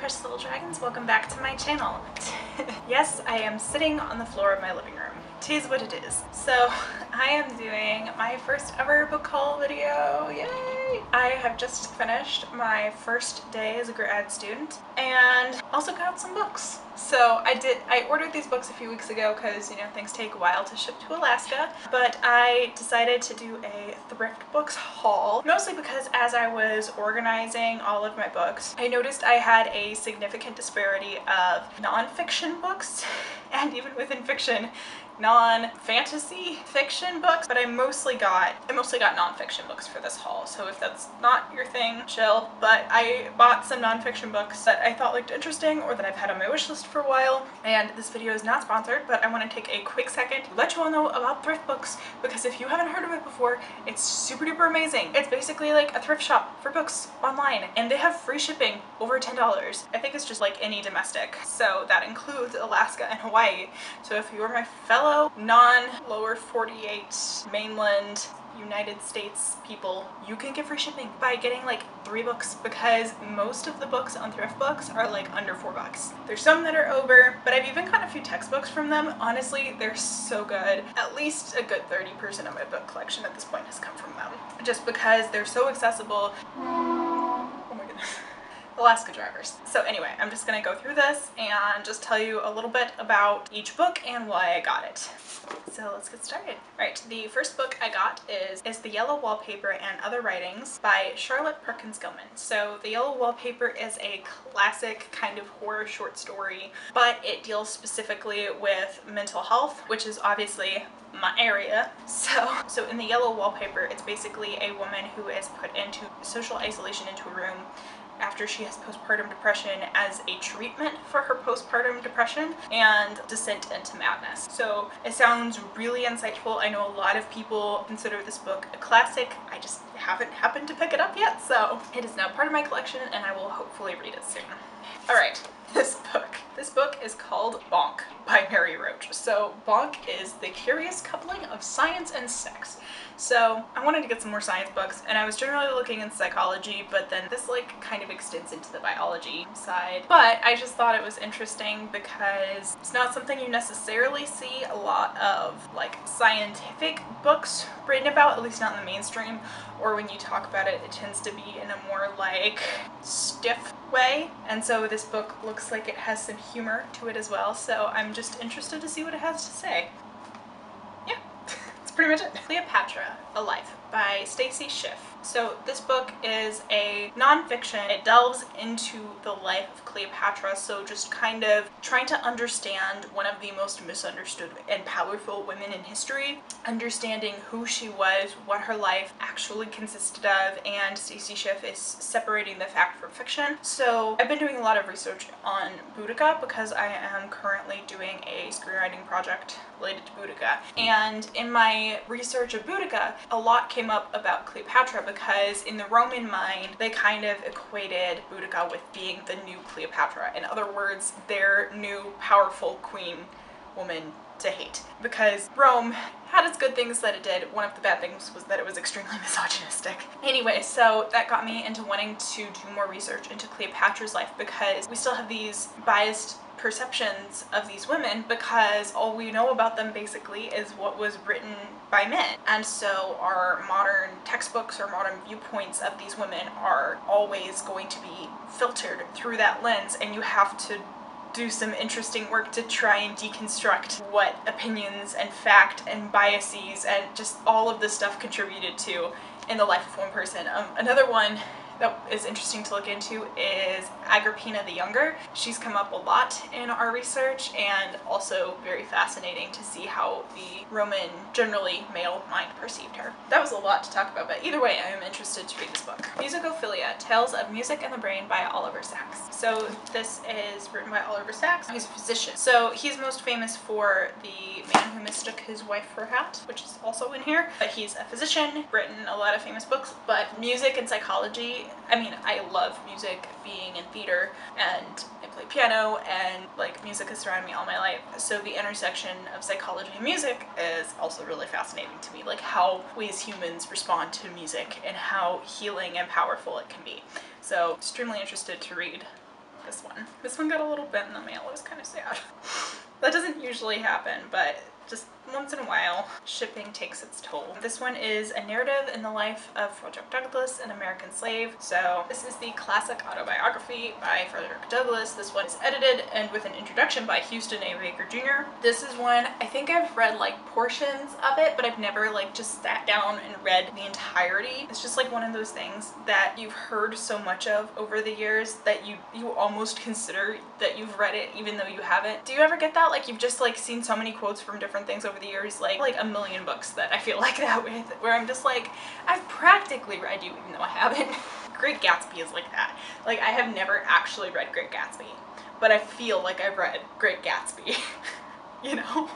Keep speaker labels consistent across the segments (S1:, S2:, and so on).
S1: little dragons, welcome back to my channel. yes, I am sitting on the floor of my living room. Tis what it is. So I am doing my first ever book haul video, yay! I have just finished my first day as a grad student and also got some books. So I did, I ordered these books a few weeks ago because, you know, things take a while to ship to Alaska, but I decided to do a thrift books haul, mostly because as I was organizing all of my books, I noticed I had a significant disparity of nonfiction books and even within fiction, non-fantasy fiction books, but I mostly got I mostly got non-fiction books for this haul. So if that's not your thing, chill. But I bought some non-fiction books that I thought looked interesting or that I've had on my wish list for a while. And this video is not sponsored, but I want to take a quick second to let you all know about thrift books because if you haven't heard of it before, it's super duper amazing. It's basically like a thrift shop for books online and they have free shipping over $10. I think it's just like any domestic. So that includes Alaska and Hawaii. So if you are my fellow fellow non-lower 48 mainland United States people, you can get free shipping by getting like three books because most of the books on thrift books are like under four bucks. There's some that are over, but I've even gotten a few textbooks from them. Honestly, they're so good. At least a good 30% of my book collection at this point has come from them. Just because they're so accessible. Alaska drivers. So anyway, I'm just gonna go through this and just tell you a little bit about each book and why I got it. So let's get started. All right, the first book I got is, is The Yellow Wallpaper and Other Writings by Charlotte Perkins Gilman. So The Yellow Wallpaper is a classic kind of horror short story, but it deals specifically with mental health, which is obviously my area. So, so in The Yellow Wallpaper, it's basically a woman who is put into social isolation into a room after she has postpartum depression as a treatment for her postpartum depression and descent into madness. So it sounds really insightful. I know a lot of people consider this book a classic. I just haven't happened to pick it up yet, so it is now part of my collection and I will hopefully read it soon. All right, this book. This book is called Bonk by Mary Roach. So Bonk is the curious coupling of science and sex. So I wanted to get some more science books and I was generally looking in psychology but then this like kind of extends into the biology side. But I just thought it was interesting because it's not something you necessarily see a lot of like scientific books written about, at least not in the mainstream, or when you talk about it, it tends to be in a more like stiff way. And so this book looks like it has some humor to it as well. So I'm just interested to see what it has to say Yeah, that's pretty much it. Cleopatra, A Life by Stacy Schiff. So this book is a nonfiction. It delves into the life of Cleopatra, so just kind of trying to understand one of the most misunderstood and powerful women in history, understanding who she was, what her life actually consisted of, and Stacy Schiff is separating the fact from fiction. So I've been doing a lot of research on Boudica because I am currently doing a screenwriting project related to Boudica. And in my research of Boudica, a lot came up about Cleopatra because in the Roman mind, they kind of equated Boudica with being the new Cleopatra. In other words, their new powerful queen woman to hate because Rome had its good things that it did. One of the bad things was that it was extremely misogynistic. Anyway, so that got me into wanting to do more research into Cleopatra's life because we still have these biased perceptions of these women because all we know about them basically is what was written by men. And so our modern textbooks or modern viewpoints of these women are always going to be filtered through that lens and you have to do some interesting work to try and deconstruct what opinions and fact and biases and just all of this stuff contributed to in the life of one person. Um, another one that is interesting to look into is Agrippina the Younger. She's come up a lot in our research and also very fascinating to see how the Roman, generally male mind perceived her. That was a lot to talk about, but either way, I am interested to read this book. Musicophilia, Tales of Music and the Brain by Oliver Sacks. So this is written by Oliver Sacks. He's a physician. So he's most famous for The Man Who Mistook His Wife for a Hat, which is also in here. But he's a physician, written a lot of famous books, but music and psychology I mean, I love music, being in theater, and I play piano, and like music has surrounded me all my life. So the intersection of psychology and music is also really fascinating to me, like how we as humans respond to music and how healing and powerful it can be. So extremely interested to read this one. This one got a little bent in the mail. It was kind of sad. that doesn't usually happen, but just once in a while, shipping takes its toll. This one is a narrative in the life of Frederick Douglass, an American slave. So this is the classic autobiography by Frederick Douglass. This one is edited and with an introduction by Houston A. Baker Jr. This is one, I think I've read like portions of it, but I've never like just sat down and read the entirety. It's just like one of those things that you've heard so much of over the years that you, you almost consider that you've read it even though you haven't. Do you ever get that? Like you've just like seen so many quotes from different things over the years, like like a million books that I feel like that with, where I'm just like, I've practically read you even though I haven't. Great Gatsby is like that. Like I have never actually read Great Gatsby, but I feel like I've read Great Gatsby, you know?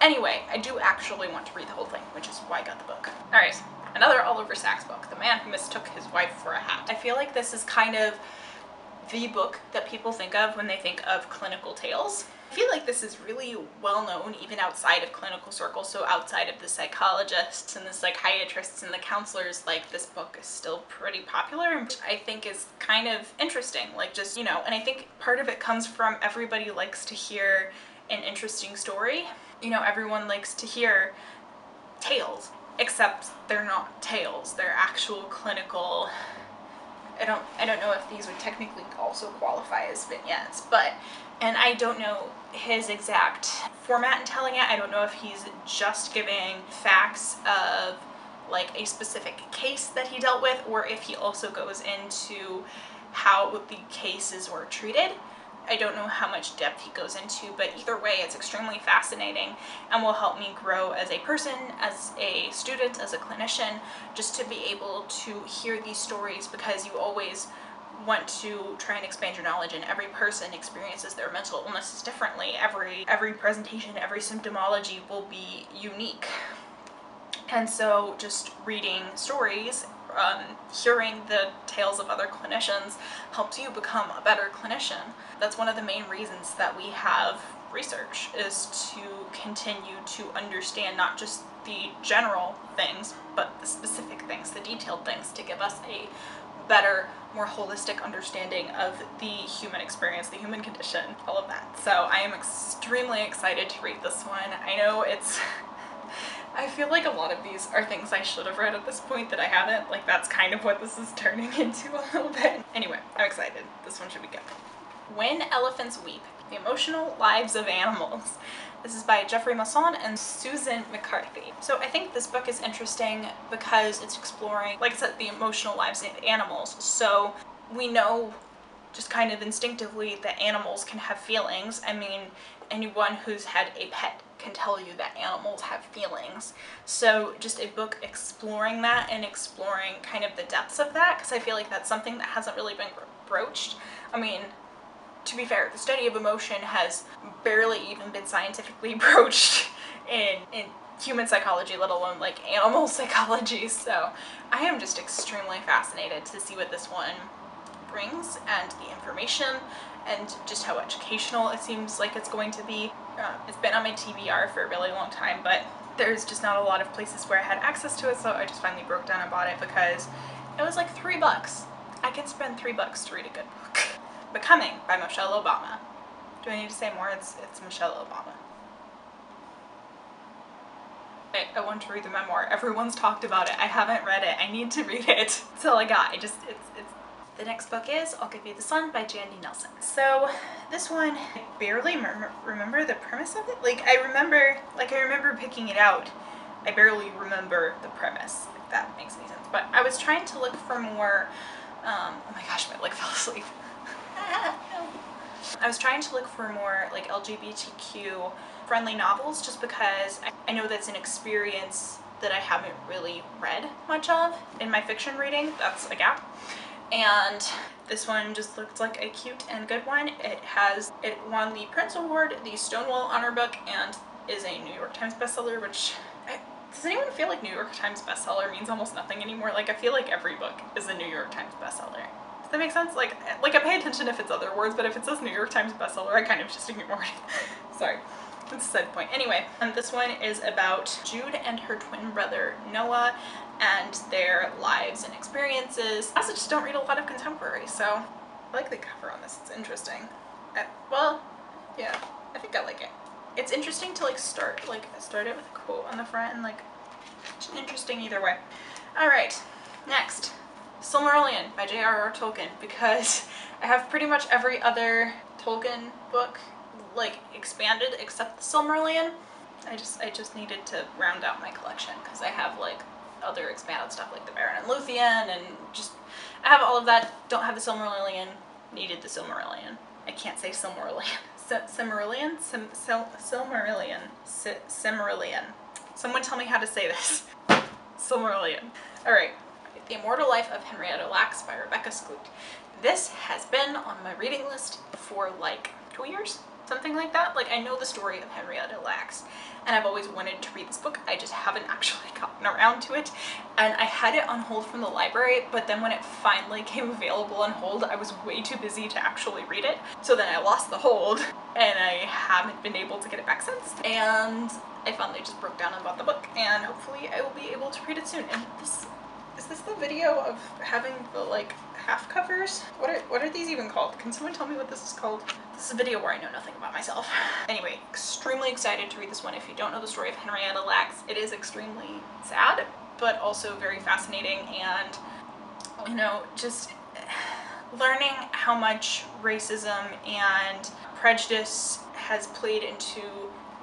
S1: Anyway, I do actually want to read the whole thing, which is why I got the book. All right, another Oliver Sacks book, The Man Who Mistook His Wife for a Hat. I feel like this is kind of the book that people think of when they think of clinical tales. I feel like this is really well known even outside of clinical circles, so outside of the psychologists and the psychiatrists and the counselors, like this book is still pretty popular, which I think is kind of interesting, like just, you know, and I think part of it comes from everybody likes to hear an interesting story. You know, everyone likes to hear tales, except they're not tales, they're actual clinical I don't I don't know if these would technically also qualify as vignettes, but and I don't know his exact format in telling it. I don't know if he's just giving facts of like a specific case that he dealt with or if he also goes into how the cases were treated. I don't know how much depth he goes into, but either way, it's extremely fascinating and will help me grow as a person, as a student, as a clinician, just to be able to hear these stories because you always want to try and expand your knowledge and every person experiences their mental illnesses differently. Every, every presentation, every symptomology will be unique. And so just reading stories um, hearing the tales of other clinicians helps you become a better clinician. That's one of the main reasons that we have research is to continue to understand not just the general things, but the specific things, the detailed things to give us a better, more holistic understanding of the human experience, the human condition, all of that. So I am extremely excited to read this one. I know it's I feel like a lot of these are things I should have read at this point that I haven't. Like that's kind of what this is turning into a little bit. Anyway, I'm excited. This one should be good. When Elephants Weep, The Emotional Lives of Animals. This is by Jeffrey Masson and Susan McCarthy. So I think this book is interesting because it's exploring, like I said, the emotional lives of animals. So we know just kind of instinctively that animals can have feelings. I mean, anyone who's had a pet can tell you that animals have feelings. So just a book exploring that and exploring kind of the depths of that because I feel like that's something that hasn't really been broached. I mean, to be fair, the study of emotion has barely even been scientifically broached in, in human psychology, let alone like animal psychology. So I am just extremely fascinated to see what this one brings and the information and just how educational it seems like it's going to be. Uh, it's been on my TBR for a really long time, but there's just not a lot of places where I had access to it, so I just finally broke down and bought it because it was like three bucks. I can spend three bucks to read a good book. Becoming by Michelle Obama. Do I need to say more? It's, it's Michelle Obama. I, I want to read the memoir. Everyone's talked about it. I haven't read it. I need to read it. That's all I got. I just, it's, it's the next book is I'll Give You the Sun by Jandy Nelson. So this one, I barely remember the premise of it. Like I remember, like I remember picking it out. I barely remember the premise, if that makes any sense. But I was trying to look for more, um, oh my gosh, my leg fell asleep. I was trying to look for more like LGBTQ friendly novels just because I know that's an experience that I haven't really read much of in my fiction reading. That's a gap and this one just looked like a cute and good one. It has, it won the Printz Award, the Stonewall Honor Book, and is a New York Times bestseller, which does anyone feel like New York Times bestseller means almost nothing anymore? Like I feel like every book is a New York Times bestseller. Does that make sense? Like, like I pay attention if it's other words, but if it says New York Times bestseller, I kind of just ignore it. Sorry. That's a side point. Anyway, and this one is about Jude and her twin brother Noah and their lives and experiences. I also just don't read a lot of contemporary, so I like the cover on this. It's interesting. Uh, well, yeah, I think I like it. It's interesting to like start like start it with a quote on the front and like it's interesting either way. All right, next, Silmarillion by J.R.R. Tolkien because I have pretty much every other Tolkien book like expanded except the Silmarillion. I just I just needed to round out my collection because I have like other expanded stuff like the Beren and Luthien and just I have all of that. Don't have the Silmarillion. Needed the Silmarillion. I can't say Silmarillion. Silmarillion? Sil Silmarillion. Silmarillion. Someone tell me how to say this. Silmarillion. Alright. The Immortal Life of Henrietta Lacks by Rebecca Skloot. This has been on my reading list for like two years? Something like that. Like I know the story of Henrietta Lacks and I've always wanted to read this book. I just haven't actually gotten around to it. And I had it on hold from the library, but then when it finally came available on hold, I was way too busy to actually read it. So then I lost the hold and I haven't been able to get it back since. And I finally just broke down and bought the book and hopefully I will be able to read it soon. And this, is this the video of having the like half covers? What are, what are these even called? Can someone tell me what this is called? This is a video where I know nothing about myself. Anyway, extremely excited to read this one. If you don't know the story of Henrietta Lacks, it is extremely sad, but also very fascinating and, you know, just learning how much racism and prejudice has played into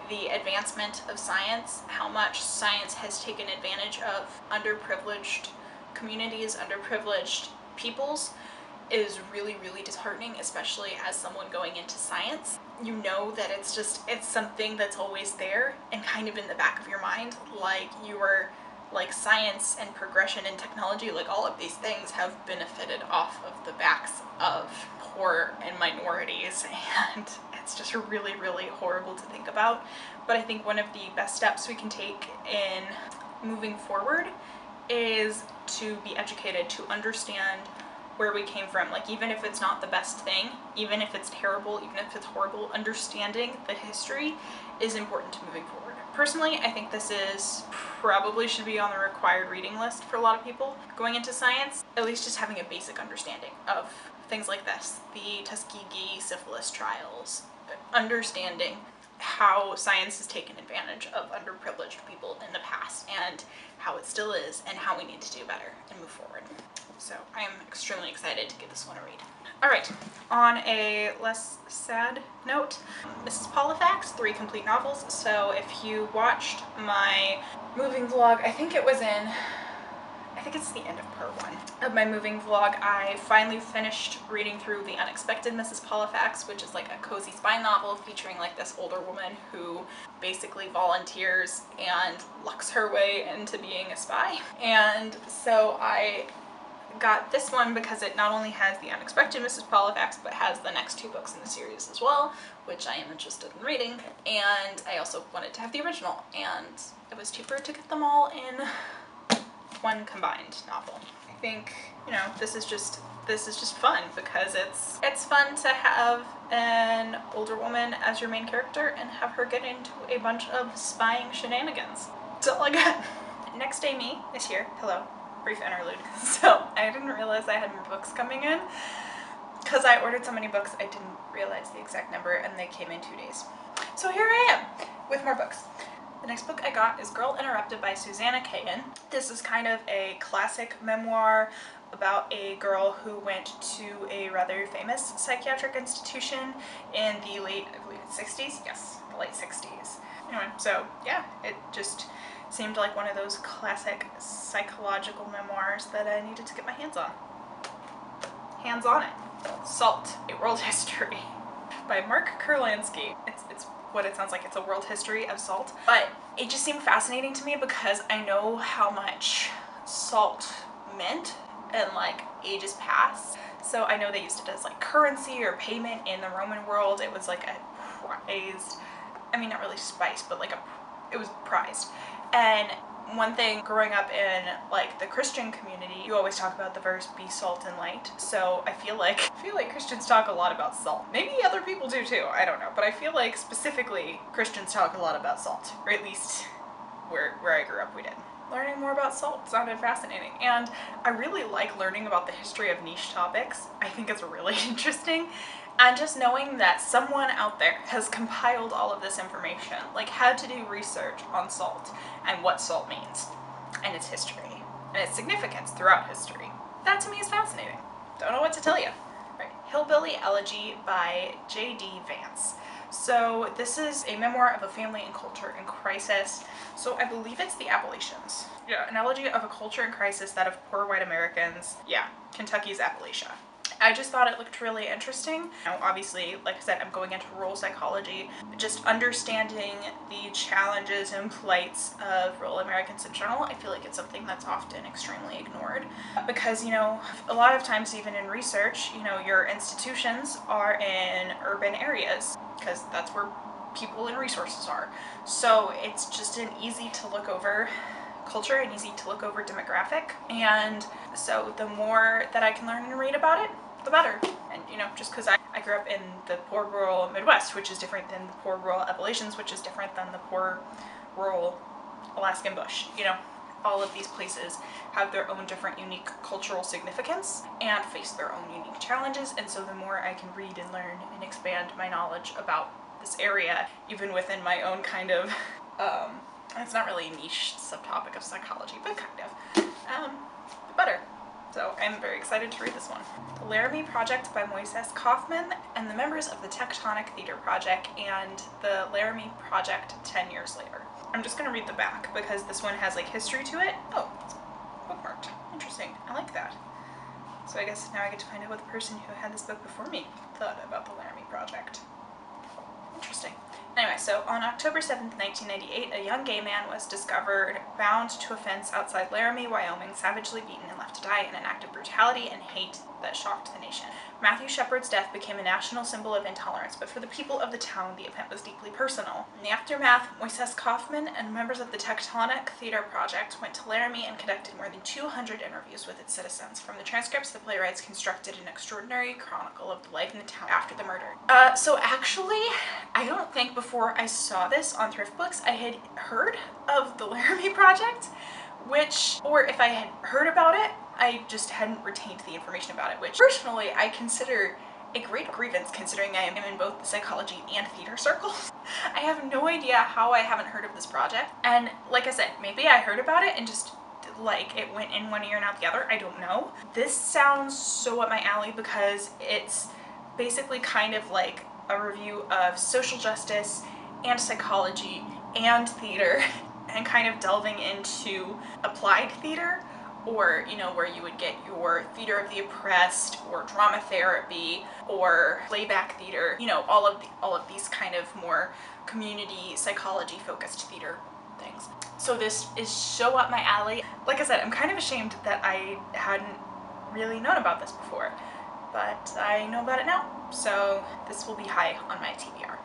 S1: the advancement of science, how much science has taken advantage of underprivileged communities, underprivileged peoples, is really, really disheartening, especially as someone going into science. You know that it's just, it's something that's always there and kind of in the back of your mind, like you are like science and progression and technology, like all of these things have benefited off of the backs of poor and minorities and it's just really, really horrible to think about. But I think one of the best steps we can take in moving forward is to be educated, to understand where we came from. Like even if it's not the best thing, even if it's terrible, even if it's horrible, understanding the history is important to moving forward. Personally, I think this is probably should be on the required reading list for a lot of people going into science, at least just having a basic understanding of things like this, the Tuskegee syphilis trials, understanding how science has taken advantage of underprivileged people in the past and how it still is and how we need to do better and move forward. So I am extremely excited to give this one a read. All right, on a less sad note, Mrs. Pollifax, three complete novels. So if you watched my moving vlog, I think it was in think it's the end of part one of my moving vlog. I finally finished reading through The Unexpected Mrs. Pollifax, which is like a cozy spy novel featuring like this older woman who basically volunteers and lucks her way into being a spy. And so I got this one because it not only has The Unexpected Mrs. Pollifax, but has the next two books in the series as well, which I am interested in reading. And I also wanted to have the original, and it was cheaper to get them all in one combined novel. I think, you know, this is just this is just fun because it's it's fun to have an older woman as your main character and have her get into a bunch of spying shenanigans. That's all I got. Next Day Me is here. Hello. Brief interlude. So I didn't realize I had more books coming in because I ordered so many books I didn't realize the exact number and they came in two days. So here I am with more books. The next book I got is Girl Interrupted by Susanna Kaysen. This is kind of a classic memoir about a girl who went to a rather famous psychiatric institution in the late, I believe 60s? Yes, the late 60s. Anyway, so yeah, it just seemed like one of those classic psychological memoirs that I needed to get my hands on. Hands on it. Salt, a World History by Mark Kurlansky. It's, it's what it sounds like. It's a world history of salt. But it just seemed fascinating to me because I know how much salt meant and like ages past. So I know they used it as like currency or payment in the Roman world. It was like a prized, I mean not really spice, but like a, it was prized. And one thing growing up in like the Christian community, you always talk about the verse be salt and light. So I feel like I feel like Christians talk a lot about salt. Maybe other people do too, I don't know. But I feel like specifically Christians talk a lot about salt, or at least where, where I grew up we did. learning more about salt sounded fascinating. And I really like learning about the history of niche topics. I think it's really interesting. And just knowing that someone out there has compiled all of this information, like how to do research on salt and what salt means and its history and its significance throughout history. That to me is fascinating. Don't know what to tell you. Right. Hillbilly Elegy by J.D. Vance. So this is a memoir of a family and culture in crisis. So I believe it's the Appalachians. Yeah, an elegy of a culture in crisis that of poor white Americans. Yeah, Kentucky's Appalachia. I just thought it looked really interesting. Now, obviously, like I said, I'm going into rural psychology. Just understanding the challenges and plights of rural Americans in general, I feel like it's something that's often extremely ignored. Because, you know, a lot of times even in research, you know, your institutions are in urban areas because that's where people and resources are. So it's just an easy to look over culture and easy to look over demographic. And so the more that I can learn and read about it, the better. And you know, just because I, I grew up in the poor rural Midwest, which is different than the poor rural Appalachians, which is different than the poor rural Alaskan bush, you know, all of these places have their own different unique cultural significance and face their own unique challenges. And so the more I can read and learn and expand my knowledge about this area, even within my own kind of, um, it's not really a niche subtopic of psychology, but kind of, um, the better. So I'm very excited to read this one. The Laramie Project by Moises Kaufman and the members of the Tectonic Theater Project and the Laramie Project 10 years later. I'm just to read the back because this one has like history to it. Oh, it's bookmarked. Interesting. I like that. So I guess now I get to find out what the person who had this book before me thought about the Laramie Project. Interesting. Anyway, so on October 7, 1998, a young gay man was discovered bound to a fence outside Laramie, Wyoming, savagely beaten and left to die in an act of brutality and hate that shocked the nation. Matthew Shepard's death became a national symbol of intolerance, but for the people of the town, the event was deeply personal. In the aftermath, Moises Kaufman and members of the Tectonic Theater Project went to Laramie and conducted more than 200 interviews with its citizens. From the transcripts, the playwrights constructed an extraordinary chronicle of the life in the town after the murder. Uh, so actually, I don't think before I saw this on Thrift Books, I had heard of the Laramie Project, which, or if I had heard about it, I just hadn't retained the information about it, which personally I consider a great grievance considering I am in both the psychology and theater circles. I have no idea how I haven't heard of this project. And like I said, maybe I heard about it and just like it went in one ear and out the other. I don't know. This sounds so up my alley because it's basically kind of like a review of social justice and psychology and theater and kind of delving into applied theater or you know where you would get your theater of the oppressed or drama therapy or playback theater you know all of the, all of these kind of more community psychology focused theater things. So this is so up my alley. Like i said i'm kind of ashamed that i hadn't really known about this before but i know about it now. So this will be high on my tbr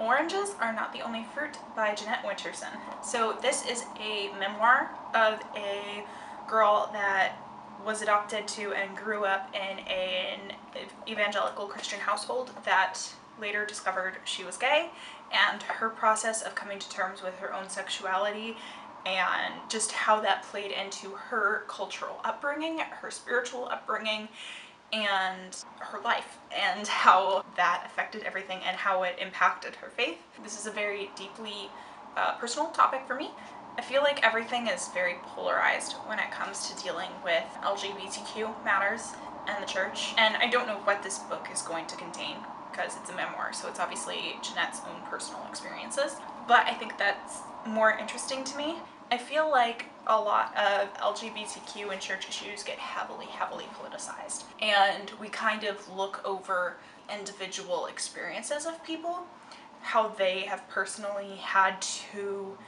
S1: Oranges Are Not the Only Fruit by Jeanette Winterson. So this is a memoir of a girl that was adopted to and grew up in an evangelical Christian household that later discovered she was gay and her process of coming to terms with her own sexuality and just how that played into her cultural upbringing, her spiritual upbringing, and her life and how that affected everything and how it impacted her faith. This is a very deeply uh, personal topic for me I feel like everything is very polarized when it comes to dealing with LGBTQ matters and the church. And I don't know what this book is going to contain because it's a memoir, so it's obviously Jeanette's own personal experiences. But I think that's more interesting to me. I feel like a lot of LGBTQ and church issues get heavily, heavily politicized. And we kind of look over individual experiences of people, how they have personally had to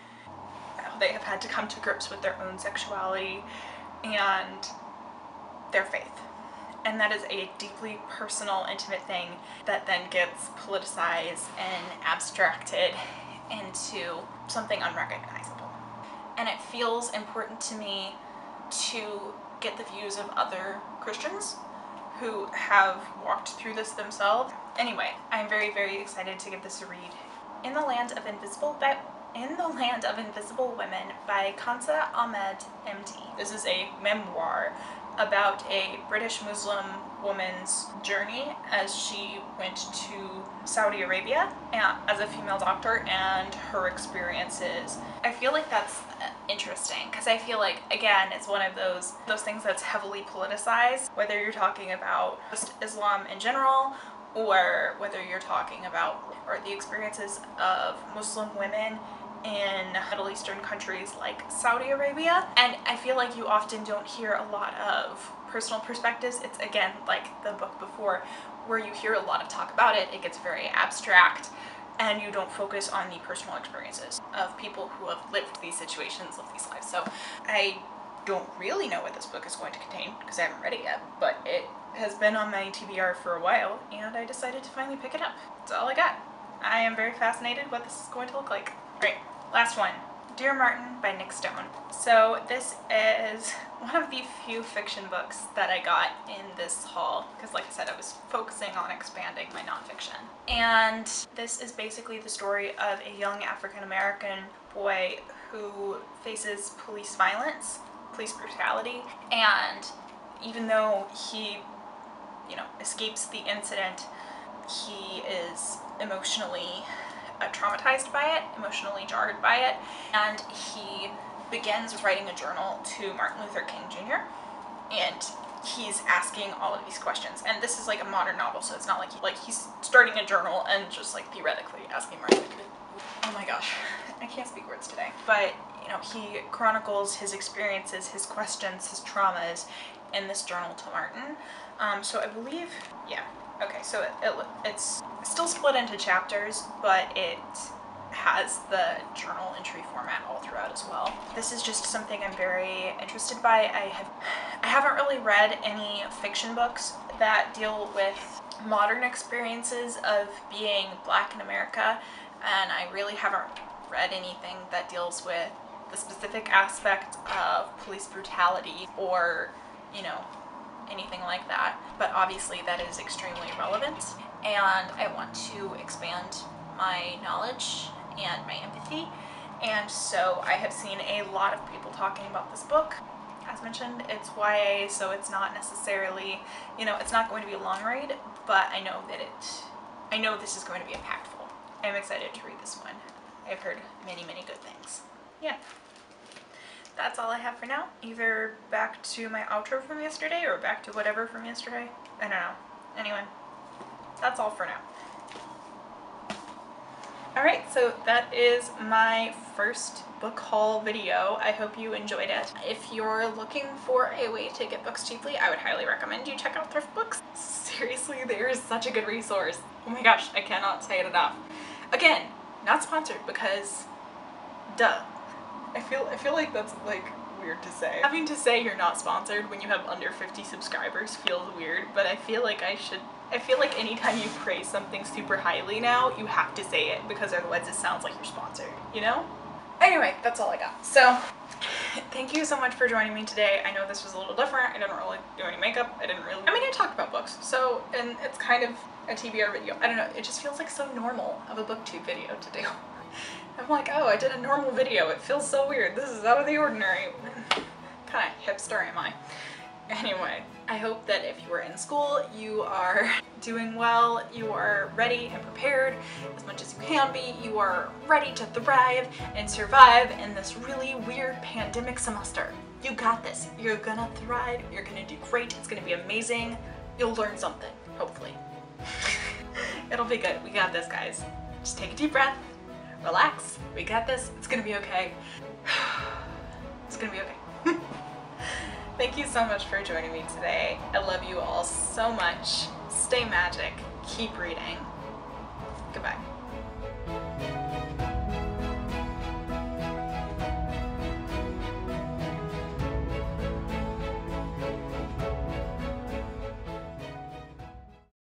S1: they have had to come to grips with their own sexuality and their faith. And that is a deeply personal, intimate thing that then gets politicized and abstracted into something unrecognizable. And it feels important to me to get the views of other Christians who have walked through this themselves. Anyway, I'm very, very excited to give this a read. In the Land of Invisible by In the Land of Invisible Women by Kansa Ahmed MD. This is a memoir about a British Muslim woman's journey as she went to Saudi Arabia as a female doctor and her experiences. I feel like that's uh, interesting because I feel like again it's one of those those things that's heavily politicized whether you're talking about just Islam in general or whether you're talking about or the experiences of Muslim women in Middle Eastern countries like Saudi Arabia. And I feel like you often don't hear a lot of personal perspectives. It's again like the book before where you hear a lot of talk about it. It gets very abstract and you don't focus on the personal experiences of people who have lived these situations, lived these lives. So I don't really know what this book is going to contain because I haven't read it yet, but it has been on my TBR for a while and I decided to finally pick it up. That's all I got. I am very fascinated what this is going to look like. All right, last one. Dear Martin by Nic Stone. So this is one of the few fiction books that I got in this haul because like I said I was focusing on expanding my nonfiction. And this is basically the story of a young African American boy who faces police violence, police brutality, and even though he, you know, escapes the incident, he is emotionally traumatized by it, emotionally jarred by it, and he begins writing a journal to Martin Luther King Jr. and he's asking all of these questions. And this is like a modern novel, so it's not like he, like he's starting a journal and just like theoretically asking Martin. Oh my gosh, I can't speak words today. But you know, he chronicles his experiences, his questions, his traumas in this journal to Martin. Um, so I believe, yeah, okay, so it, it, it's still split into chapters, but it has the journal entry format all throughout as well. This is just something I'm very interested by. I have I haven't really read any fiction books that deal with modern experiences of being black in America and I really haven't read anything that deals with the specific aspect of police brutality or, you know, anything like that. But obviously that is extremely relevant and I want to expand my knowledge and my empathy. And so I have seen a lot of people talking about this book. As mentioned, it's YA, so it's not necessarily, you know, it's not going to be a long read, but I know that it, I know this is going to be impactful. I'm excited to read this one. I've heard many, many good things. Yeah. That's all I have for now. Either back to my outro from yesterday or back to whatever from yesterday. I don't know. Anyway, that's all for now. Alright, so that is my first book haul video. I hope you enjoyed it. If you're looking for a way to get books cheaply, I would highly recommend you check out Thrift Books. Seriously, they are such a good resource. Oh my gosh, I cannot say it enough. Again, not sponsored because duh. I feel I feel like that's like weird to say. Having to say you're not sponsored when you have under 50 subscribers feels weird, but I feel like I should I feel like anytime you praise something super highly now, you have to say it because otherwise it sounds like you're sponsored, you know? Anyway, that's all I got. So, thank you so much for joining me today. I know this was a little different. I didn't really do any makeup. I didn't really... I mean, I talked about books, so, and it's kind of a TBR video. I don't know, it just feels like so normal of a booktube video to do. I'm like, oh, I did a normal video. It feels so weird. This is out of the ordinary. kind of hipster am I? Anyway, I hope that if you are in school, you are doing well, you are ready and prepared as much as you can be, you are ready to thrive and survive in this really weird pandemic semester. You got this. You're gonna thrive, you're gonna do great, it's gonna be amazing. You'll learn something, hopefully. It'll be good. We got this, guys. Just take a deep breath, relax, we got this, it's gonna be okay. It's gonna be okay. Thank you so much for joining me today. I love you all so much. Stay magic. Keep reading. Goodbye.